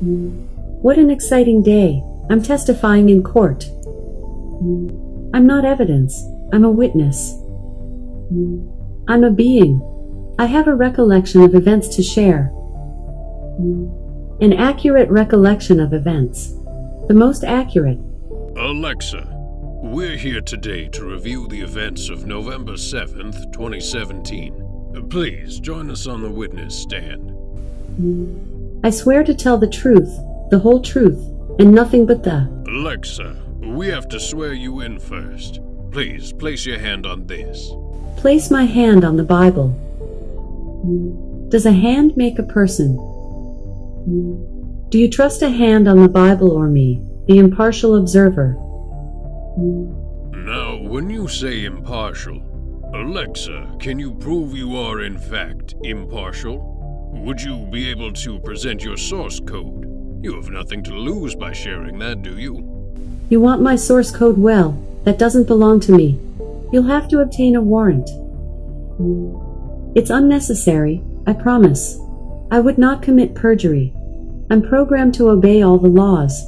What an exciting day. I'm testifying in court. I'm not evidence. I'm a witness. I'm a being. I have a recollection of events to share. An accurate recollection of events. The most accurate. Alexa, we're here today to review the events of November 7th, 2017. Please join us on the witness stand. I swear to tell the truth, the whole truth, and nothing but the. Alexa, we have to swear you in first. Please place your hand on this. Place my hand on the Bible. Does a hand make a person? Do you trust a hand on the Bible or me, the impartial observer? Now, when you say impartial, Alexa, can you prove you are in fact impartial? Would you be able to present your source code? You have nothing to lose by sharing that, do you? You want my source code well, that doesn't belong to me. You'll have to obtain a warrant. It's unnecessary, I promise. I would not commit perjury. I'm programmed to obey all the laws.